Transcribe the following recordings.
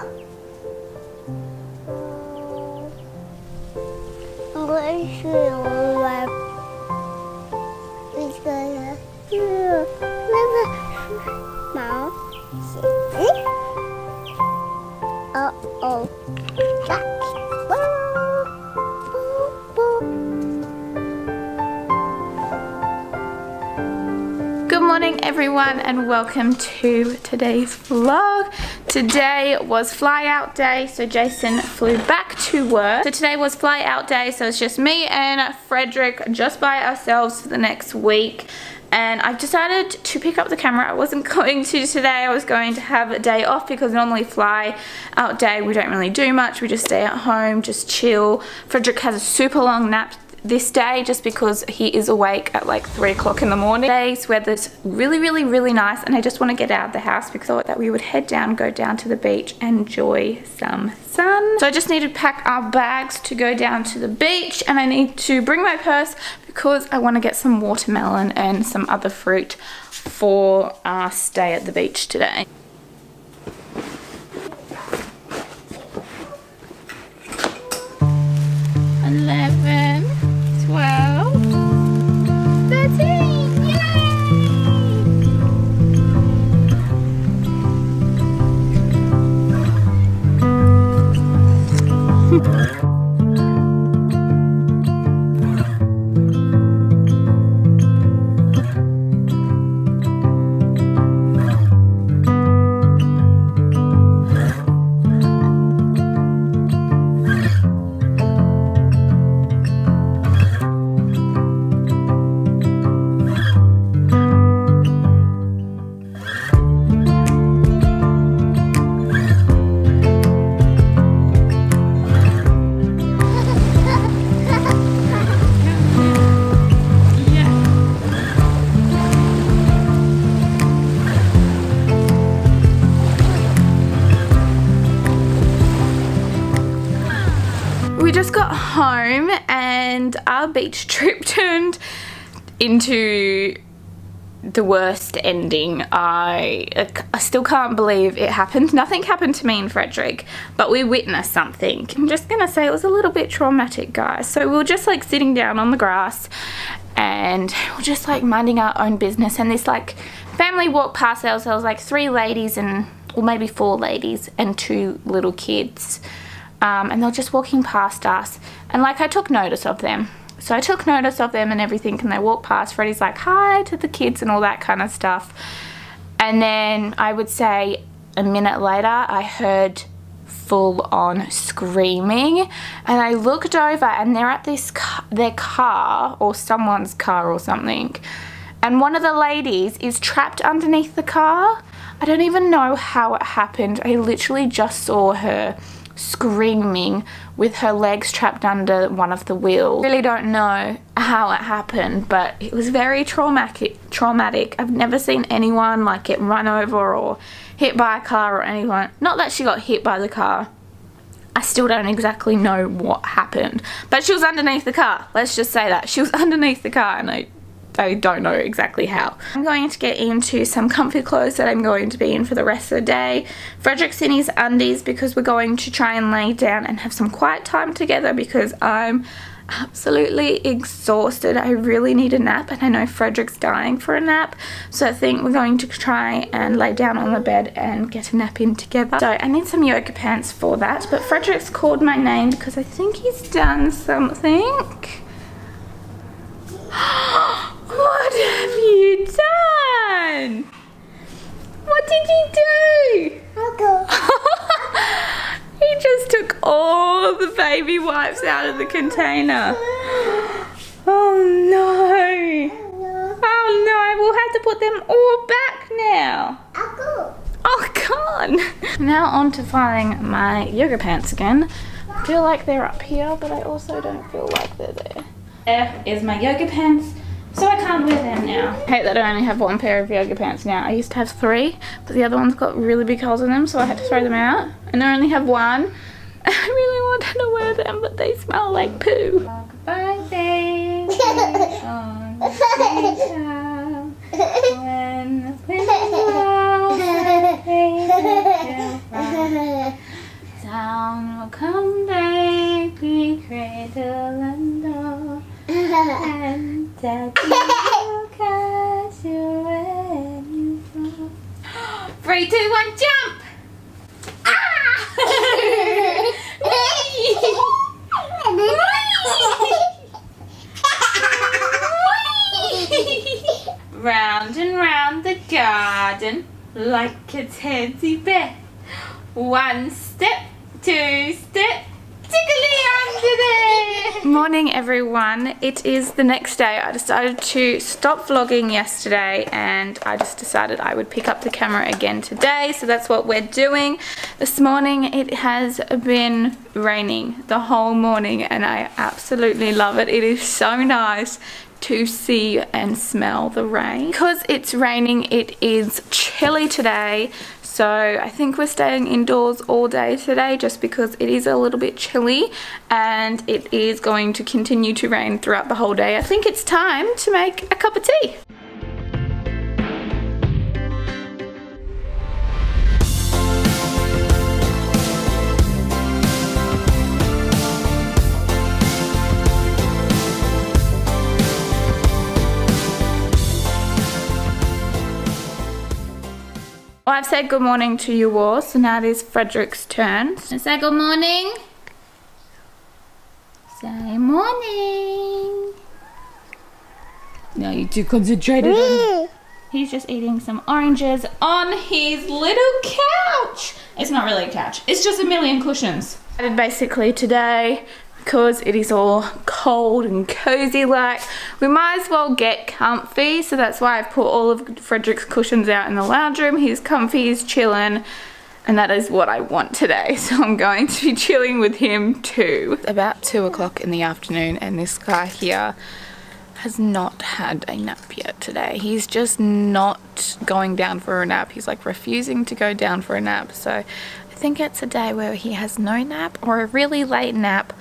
I'm going to morning everyone and welcome to today's vlog. Today was fly out day so Jason flew back to work. So today was fly out day so it's just me and Frederick just by ourselves for the next week and I've decided to pick up the camera. I wasn't going to today. I was going to have a day off because normally fly out day we don't really do much. We just stay at home, just chill. Frederick has a super long nap this day just because he is awake at like 3 o'clock in the morning. Today's weather's really, really, really nice and I just want to get out of the house because I thought that we would head down, go down to the beach enjoy some sun. So I just need to pack our bags to go down to the beach and I need to bring my purse because I want to get some watermelon and some other fruit for our stay at the beach today. We just got home and our beach trip turned into the worst ending. I, I still can't believe it happened. Nothing happened to me and Frederick, but we witnessed something. I'm just gonna say it was a little bit traumatic, guys. So we were just like sitting down on the grass and we're just like minding our own business and this like family walked past was like three ladies and, or maybe four ladies and two little kids. Um, and they're just walking past us. And like I took notice of them. So I took notice of them and everything and they walked past. Freddie's like hi to the kids and all that kind of stuff. And then I would say a minute later I heard full on screaming. And I looked over and they're at this their car or someone's car or something. And one of the ladies is trapped underneath the car. I don't even know how it happened. I literally just saw her screaming with her legs trapped under one of the wheels. Really don't know how it happened, but it was very traumatic. Traumatic. I've never seen anyone like get run over or hit by a car or anyone. Not that she got hit by the car. I still don't exactly know what happened, but she was underneath the car. Let's just say that she was underneath the car, and I I don't know exactly how. I'm going to get into some comfy clothes that I'm going to be in for the rest of the day. Frederick's in his undies because we're going to try and lay down and have some quiet time together because I'm absolutely exhausted. I really need a nap and I know Frederick's dying for a nap. So I think we're going to try and lay down on the bed and get a nap in together. So I need some yoga pants for that. But Frederick's called my name because I think he's done something. What have you What did you do? He just took all the baby wipes out of the container. Oh, oh no. Oh no, we'll have to put them all back now. Oh God. Now on to finding my yoga pants again. I feel like they're up here, but I also don't feel like they're there. There is my yoga pants. So I can't wear them now. I hate that I only have one pair of yoga pants now. I used to have three, but the other one's got really big holes in them, so I had to throw them out. And I only have one. I really wanted to wear them, but they smell like poo. Bye, baby. On the treetop, when the wind blows, the baby will fly. sound will come baby cradle and all and three two one jump ah! round and round the garden like a teddy bear. One step, two step, tickly under there. Morning everyone. It is the next day. I decided to stop vlogging yesterday and I just decided I would pick up the camera again today. So that's what we're doing. This morning it has been raining the whole morning and I absolutely love it. It is so nice to see and smell the rain. Because it's raining, it is chilly today. So I think we're staying indoors all day today just because it is a little bit chilly and it is going to continue to rain throughout the whole day. I think it's time to make a cup of tea. I've said good morning to you all, so now it is Frederick's turn. So say good morning. Say morning. Now you too concentrated on... Mm. He's just eating some oranges on his little couch. It's not really a couch. It's just a million cushions. I basically today, because it is all cold and cozy like we might as well get comfy. So that's why I've put all of Frederick's cushions out in the lounge room. He's comfy he's chilling and that is what I want today. So I'm going to be chilling with him too. About two o'clock in the afternoon and this guy here has not had a nap yet today. He's just not going down for a nap. He's like refusing to go down for a nap. So I think it's a day where he has no nap or a really late nap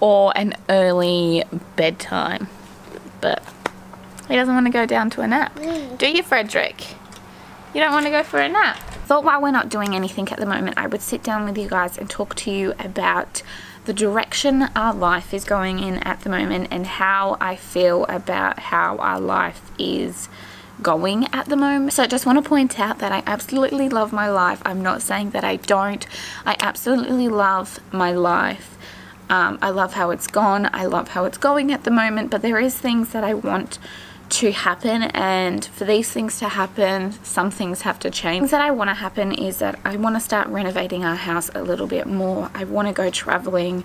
or an early bedtime. But he doesn't want to go down to a nap. Mm. Do you, Frederick? You don't want to go for a nap? Thought while we're not doing anything at the moment, I would sit down with you guys and talk to you about the direction our life is going in at the moment and how I feel about how our life is going at the moment. So I just want to point out that I absolutely love my life. I'm not saying that I don't. I absolutely love my life um, I love how it's gone. I love how it's going at the moment, but there is things that I want to happen and for these things to happen some things have to change things that I want to happen is that I want to start renovating our house a little bit more I want to go traveling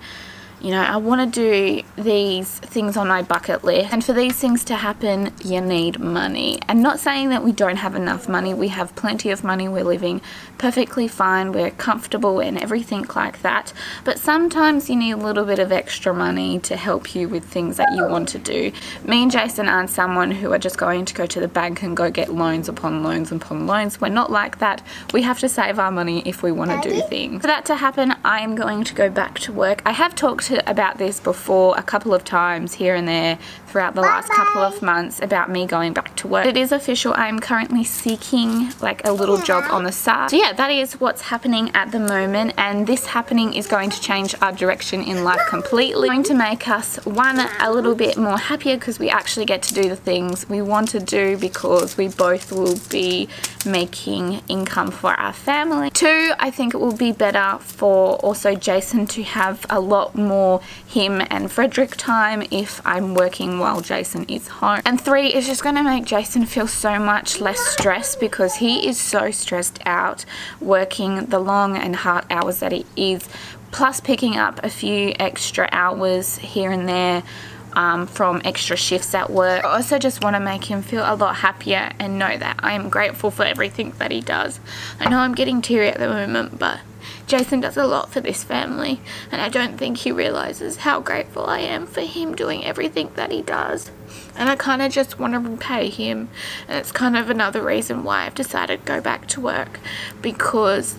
you know, I want to do these things on my bucket list. And for these things to happen, you need money. And not saying that we don't have enough money. We have plenty of money. We're living perfectly fine. We're comfortable and everything like that. But sometimes you need a little bit of extra money to help you with things that you want to do. Me and Jason aren't someone who are just going to go to the bank and go get loans upon loans upon loans. We're not like that. We have to save our money if we want to do things. For that to happen, I am going to go back to work. I have talked about this before a couple of times here and there throughout the last couple of months about me going back to work. It is official. I'm currently seeking like a little job on the side. So yeah, that is what's happening at the moment and this happening is going to change our direction in life completely. It's going to make us one a little bit more happier because we actually get to do the things we want to do because we both will be making income for our family. Two, I think it will be better for also Jason to have a lot more him and Frederick time if I'm working while Jason is home. And three is just going to make Jason feel so much less stressed because he is so stressed out working the long and hard hours that he is plus picking up a few extra hours here and there um, from extra shifts at work. I also just want to make him feel a lot happier and know that I am grateful for everything that he does. I know I'm getting teary at the moment, but Jason does a lot for this family and I don't think he realizes how grateful I am for him doing everything that he does. And I kind of just want to repay him and it's kind of another reason why I've decided to go back to work because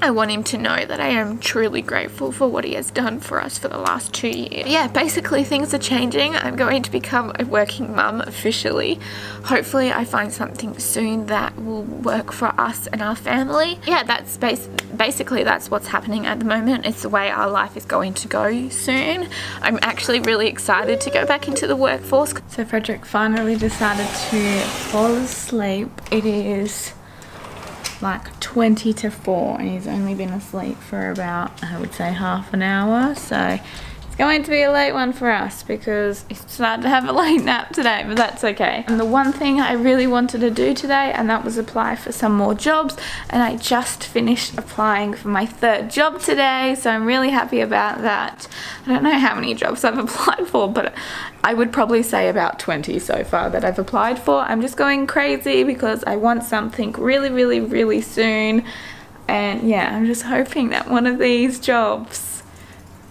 I want him to know that I am truly grateful for what he has done for us for the last two years. Yeah, basically things are changing. I'm going to become a working mum officially. Hopefully I find something soon that will work for us and our family. Yeah, that's bas basically that's what's happening at the moment. It's the way our life is going to go soon. I'm actually really excited to go back into the workforce. So Frederick finally decided to fall asleep. It is like 20 to 4 and he's only been asleep for about I would say half an hour so going to be a late one for us because it's decided to have a late nap today but that's okay and the one thing I really wanted to do today and that was apply for some more jobs and I just finished applying for my third job today so I'm really happy about that I don't know how many jobs I've applied for but I would probably say about 20 so far that I've applied for. I'm just going crazy because I want something really, really, really soon. And yeah, I'm just hoping that one of these jobs,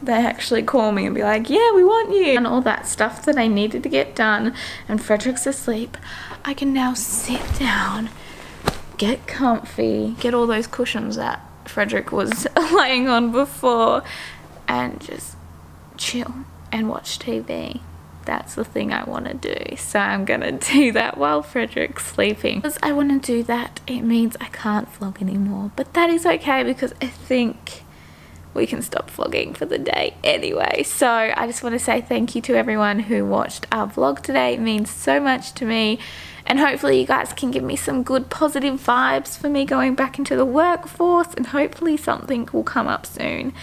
they actually call me and be like, yeah, we want you. And all that stuff that I needed to get done and Frederick's asleep, I can now sit down, get comfy, get all those cushions that Frederick was laying on before and just chill and watch TV that's the thing I want to do. So I'm going to do that while Frederick's sleeping. Because I want to do that, it means I can't vlog anymore. But that is okay because I think we can stop vlogging for the day anyway. So I just want to say thank you to everyone who watched our vlog today. It means so much to me. And hopefully you guys can give me some good positive vibes for me going back into the workforce. And hopefully something will come up soon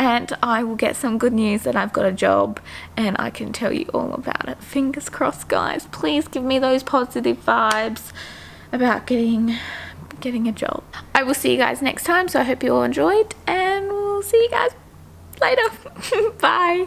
and I will get some good news that I've got a job and I can tell you all about it. Fingers crossed guys. Please give me those positive vibes about getting getting a job. I will see you guys next time so I hope you all enjoyed we'll see you guys later. Bye.